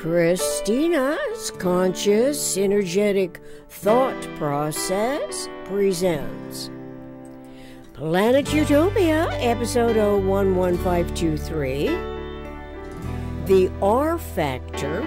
Christina's conscious, energetic thought process presents Planet Utopia, episode 011523 The R Factor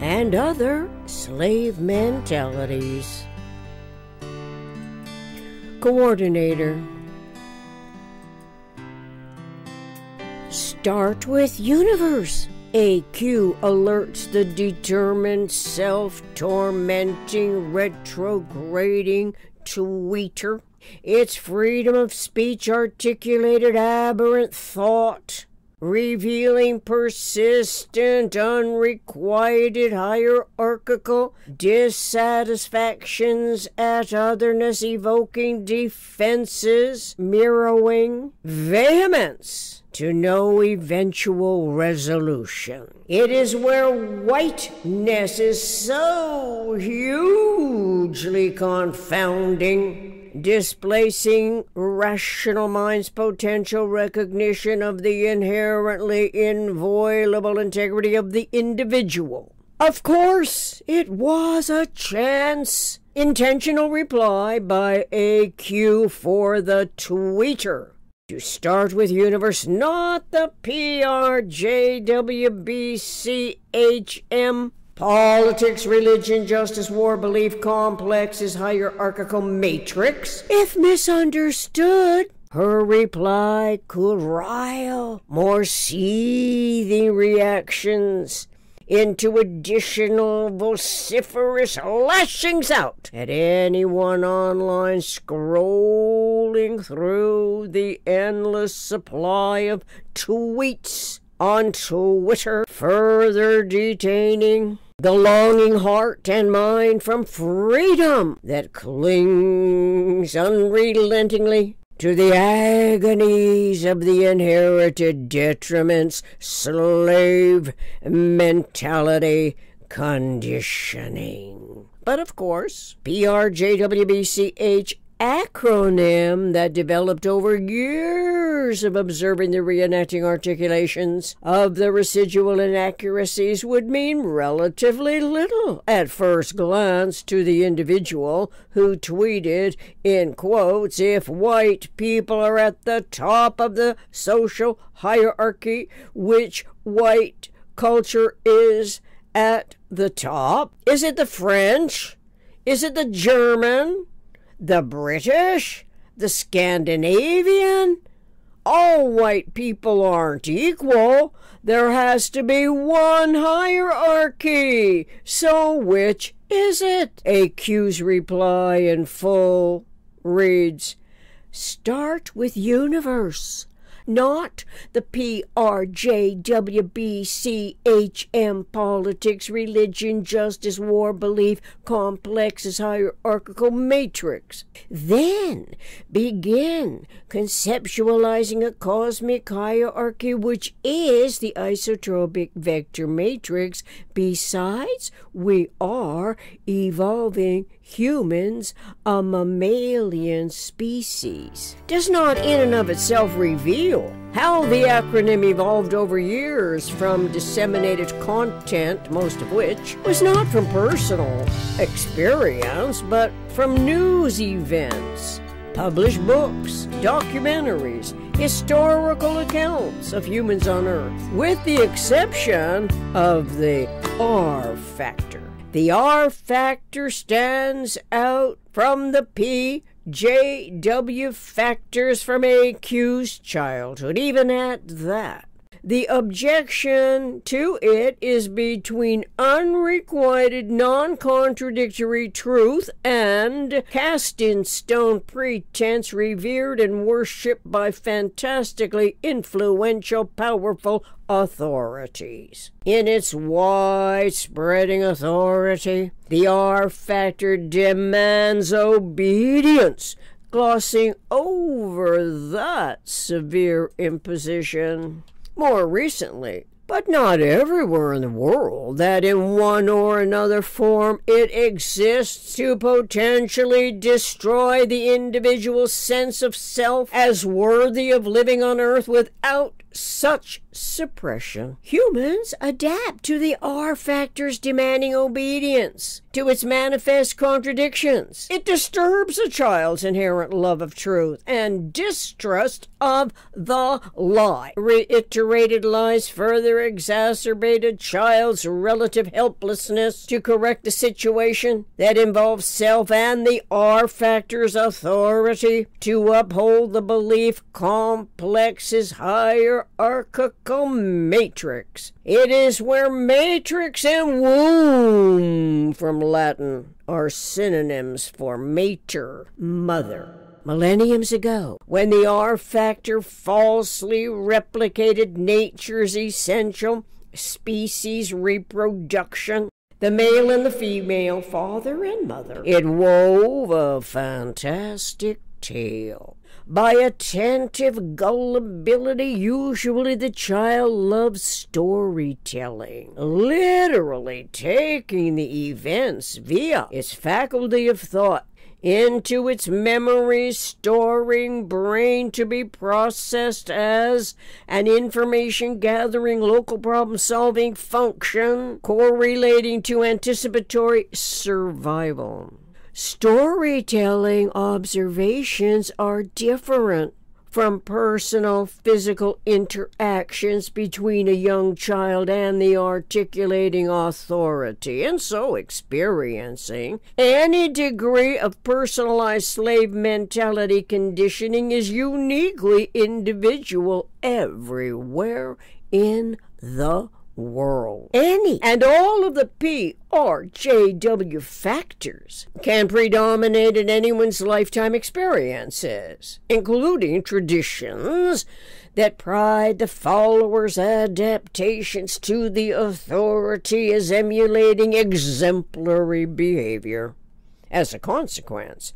and Other Slave Mentalities. Coordinator Start with universe. AQ alerts the determined, self tormenting, retrograding tweeter. Its freedom of speech articulated aberrant thought, revealing persistent, unrequited hierarchical dissatisfactions at otherness, evoking defenses, mirroring vehemence to no eventual resolution. It is where whiteness is so hugely confounding, displacing rational mind's potential recognition of the inherently inviolable integrity of the individual. Of course, it was a chance. Intentional reply by AQ for the tweeter to start with universe, not the PRJWBCHM. Politics, religion, justice, war, belief, complexes, hierarchical matrix. If misunderstood, her reply could rile more seething reactions into additional vociferous lashings out at anyone online scrolling through the endless supply of tweets on Twitter, further detaining the longing heart and mind from freedom that clings unrelentingly to the agonies of the inherited detriments, slave mentality conditioning. But of course, PRJWBCH acronym that developed over years of observing the reenacting articulations of the residual inaccuracies would mean relatively little at first glance to the individual who tweeted, in quotes, if white people are at the top of the social hierarchy, which white culture is at the top? Is it the French? Is it the German? The British, the Scandinavian. All white people aren't equal. There has to be one hierarchy. So which is it? AQ's reply in full reads Start with universe not the PRJWBCHM politics, religion, justice, war, belief, complexes, hierarchical matrix. Then begin conceptualizing a cosmic hierarchy which is the isotropic vector matrix. Besides, we are evolving humans, a mammalian species, does not in and of itself reveal how the acronym evolved over years from disseminated content, most of which was not from personal experience, but from news events, published books, documentaries, historical accounts of humans on Earth, with the exception of the R factor. The R factor stands out from the P, J, W factors from AQ's childhood, even at that. The objection to it is between unrequited, non contradictory truth and cast in stone pretense revered and worshipped by fantastically influential, powerful authorities. In its wide spreading authority, the R factor demands obedience glossing over that severe imposition. More recently, but not everywhere in the world that in one or another form it exists to potentially destroy the individual's sense of self as worthy of living on earth without such suppression. Humans adapt to the R factors demanding obedience, to its manifest contradictions. It disturbs a child's inherent love of truth and distrust of the lie. Reiterated lies further exacerbated child's relative helplessness to correct a situation that involves self and the R factor's authority to uphold the belief complex's higher hierarchical matrix. It is where matrix and womb from Latin are synonyms for mater, mother. Millenniums ago, when the R factor falsely replicated nature's essential species reproduction, the male and the female, father and mother, it wove a fantastic tale. By attentive gullibility, usually the child loves storytelling, literally taking the events via its faculty of thought into its memory storing brain to be processed as an information gathering local problem solving function correlating to anticipatory survival. Storytelling observations are different from personal physical interactions between a young child and the articulating authority, and so experiencing any degree of personalized slave mentality conditioning is uniquely individual everywhere in the world. Any and all of the P, R, J, W factors can predominate in anyone's lifetime experiences, including traditions that pride the followers' adaptations to the authority as emulating exemplary behavior. As a consequence,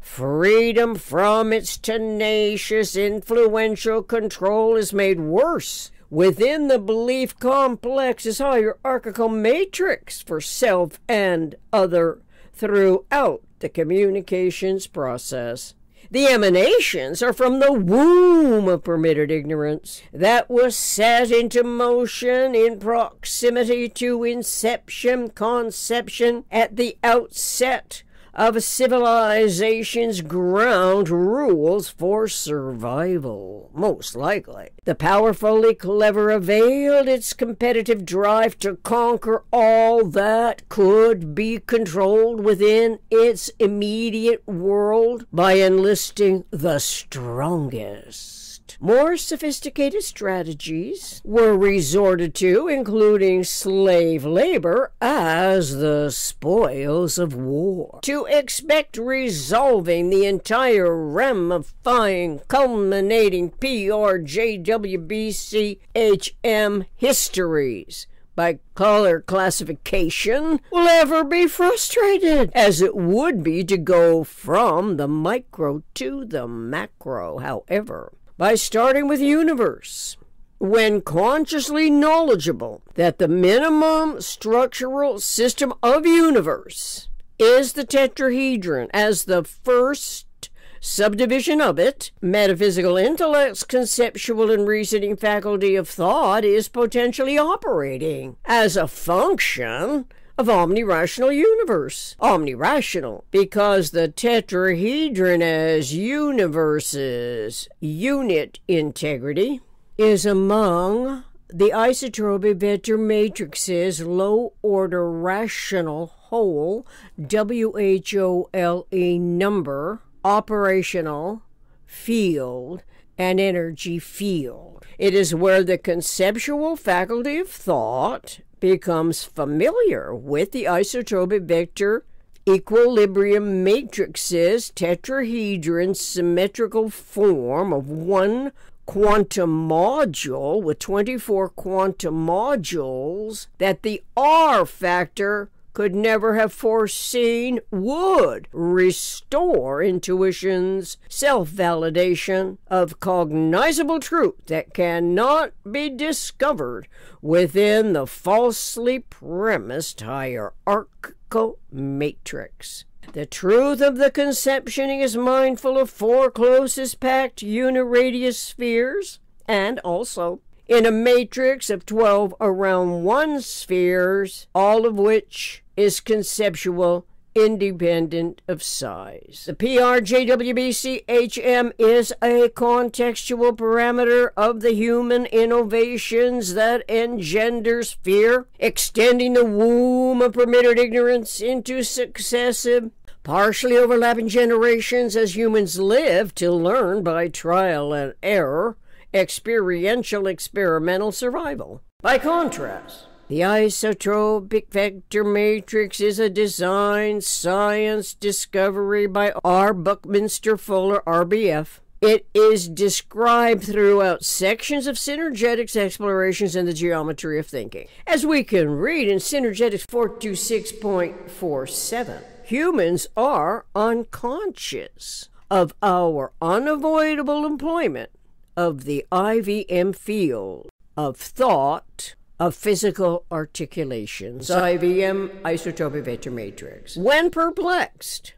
freedom from its tenacious, influential control is made worse within the belief complex's hierarchical matrix for self and other throughout the communications process. The emanations are from the womb of permitted ignorance that was set into motion in proximity to inception, conception at the outset of civilization's ground rules for survival, most likely. The powerfully clever availed its competitive drive to conquer all that could be controlled within its immediate world by enlisting the strongest. More sophisticated strategies were resorted to, including slave labor as the spoils of war. To expect resolving the entire ramifying, culminating PRJWBCHM histories by color classification will ever be frustrated, as it would be to go from the micro to the macro, however by starting with universe. When consciously knowledgeable that the minimum structural system of universe is the tetrahedron as the first subdivision of it, metaphysical intellect's conceptual and reasoning faculty of thought is potentially operating as a function of omnirational universe. Omnirational because the tetrahedron as universe's unit integrity is among the isotropic vector matrix's low order rational whole WHOLE number operational field and energy field. It is where the conceptual faculty of thought becomes familiar with the isotropic vector equilibrium matrices tetrahedron symmetrical form of one quantum module with 24 quantum modules that the R factor could never have foreseen would restore intuition's self validation of cognizable truth that cannot be discovered within the falsely premised hierarchical matrix. The truth of the conception is mindful of four closest packed uniradius spheres and also in a matrix of 12 around one spheres, all of which is conceptual independent of size. The PRJWBCHM is a contextual parameter of the human innovations that engenders fear, extending the womb of permitted ignorance into successive partially overlapping generations as humans live to learn by trial and error experiential experimental survival. By contrast, the isotropic vector matrix is a design science discovery by R. Buckminster Fuller, RBF. It is described throughout sections of synergetics explorations in the geometry of thinking. As we can read in Synergetics 426.47, humans are unconscious of our unavoidable employment of the IVM field of thought of physical articulations, IVM isotropic vector matrix. When perplexed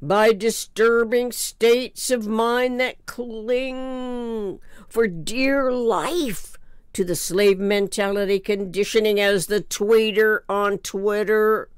by disturbing states of mind that cling for dear life to the slave mentality conditioning as the tweeter on Twitter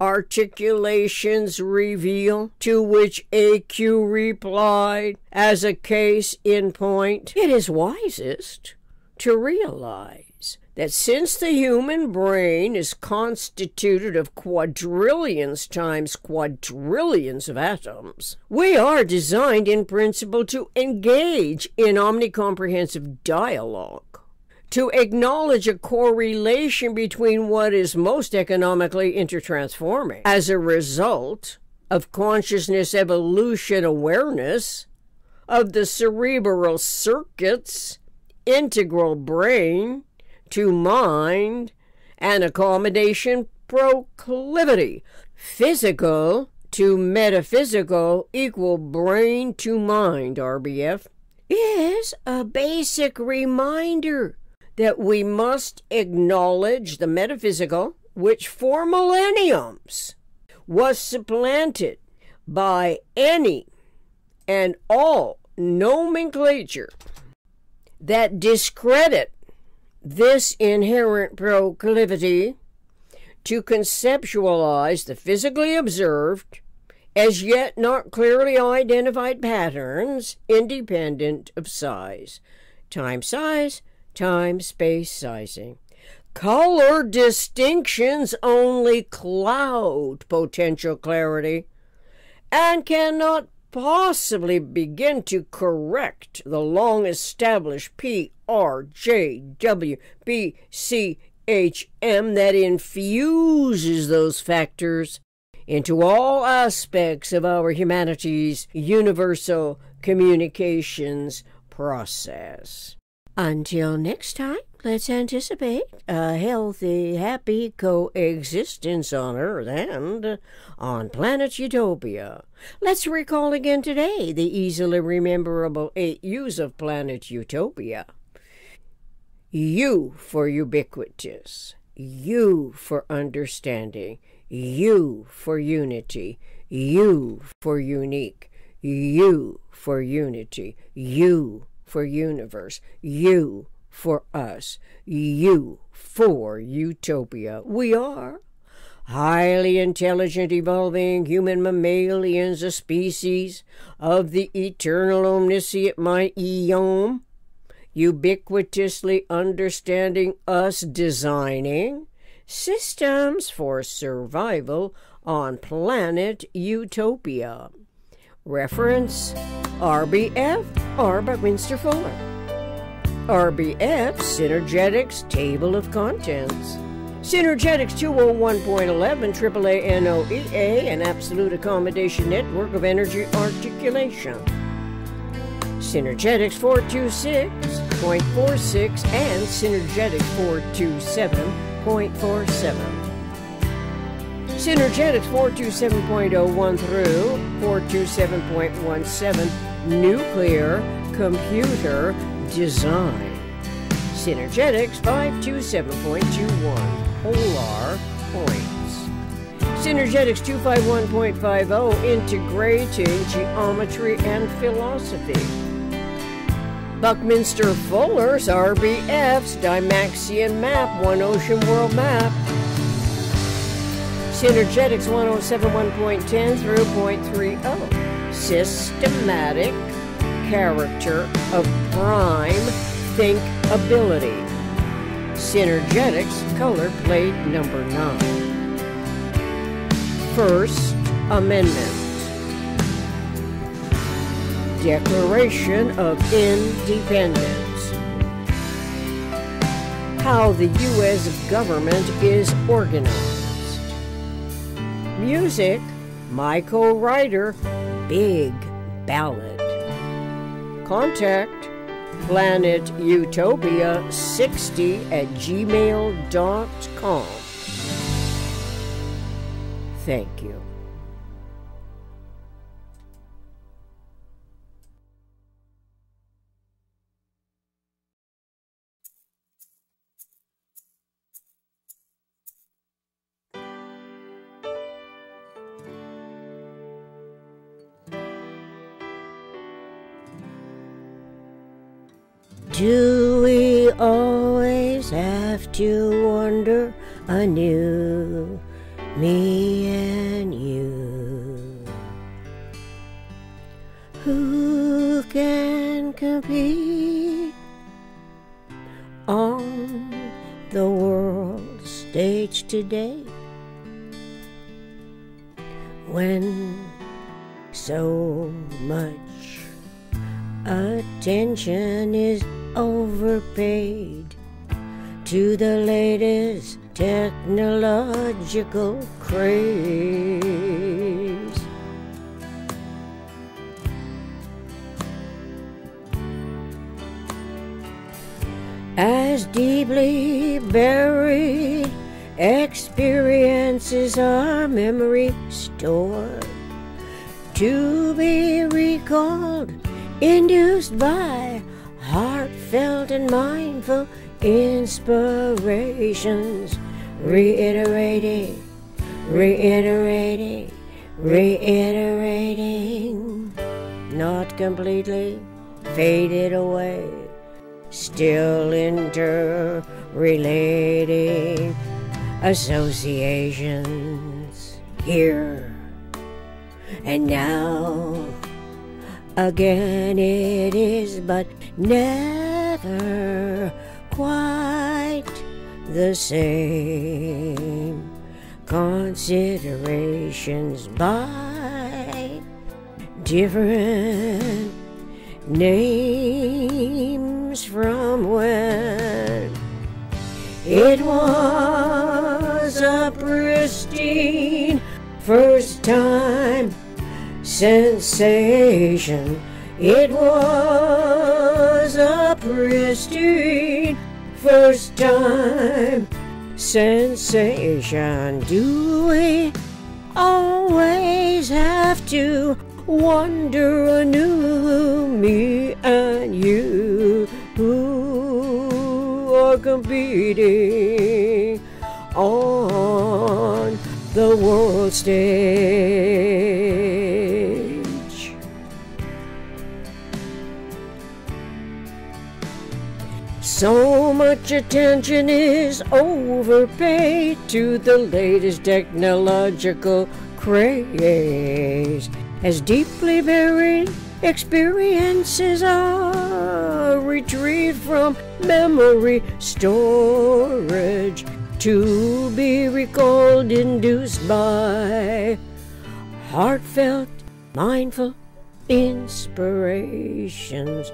articulations reveal, to which AQ replied, as a case in point, it is wisest to realize that since the human brain is constituted of quadrillions times quadrillions of atoms, we are designed in principle to engage in omnicomprehensive dialogue to acknowledge a correlation between what is most economically intertransforming. As a result of consciousness evolution awareness of the cerebral circuits, integral brain to mind, and accommodation proclivity, physical to metaphysical equal brain to mind, RBF, is a basic reminder that we must acknowledge the metaphysical, which for millenniums was supplanted by any and all nomenclature that discredit this inherent proclivity to conceptualize the physically observed as yet not clearly identified patterns independent of size. Time size time space sizing. Color distinctions only cloud potential clarity and cannot possibly begin to correct the long established PRJWBCHM that infuses those factors into all aspects of our humanity's universal communications process. Until next time, let's anticipate a healthy, happy coexistence on Earth and on planet Utopia. Let's recall again today the easily rememberable eight U's of planet Utopia. U for ubiquitous, U for understanding, U for unity, U for unique, U for unity, U for universe, you for us, you for utopia. We are highly intelligent, evolving human mammalians, a species of the eternal omniscient my eom, ubiquitously understanding us designing systems for survival on planet Utopia. Reference RBF or Buckminster Fuller. RBF Synergetics Table of Contents. Synergetics 201.11 AAA NOEA, an absolute accommodation network of energy articulation. Synergetics 426.46 and Synergetics 427.47. Synergetics 427.01 through 427.17 Nuclear Computer Design. Synergetics 527.21 Polar Points. Synergetics 251.50 Integrating Geometry and Philosophy. Buckminster Fuller's RBF's Dymaxion Map, One Ocean World Map. Synergetics 1071.10 through 0.30. Systematic character of prime think ability. Synergetics color plate number 9. First Amendment. Declaration of Independence. How the U.S. government is organized. Music, Michael co-writer, Big Ballad. Contact planetutopia60 at gmail.com. Thank you. Do we always have to wonder anew, me and you? Who can compete on the world stage today? When so much attention is overpaid to the latest technological craze. As deeply buried experiences are memory stored to be recalled, induced by heartfelt and mindful inspirations, reiterating, reiterating, reiterating, not completely faded away, still interrelating associations here and now. Again, it is but never quite the same. Considerations by different names from when it was a pristine first time sensation. It was a pristine first time sensation. Do we always have to wonder anew, me and you, who are competing on the world stage. Much attention is overpaid to the latest technological craze as deeply buried experiences are retrieved from memory storage to be recalled, induced by heartfelt, mindful inspirations.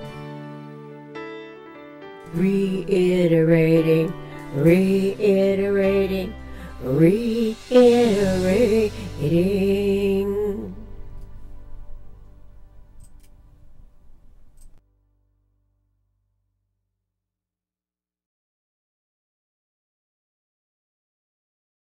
Reiterating, reiterating, reiterating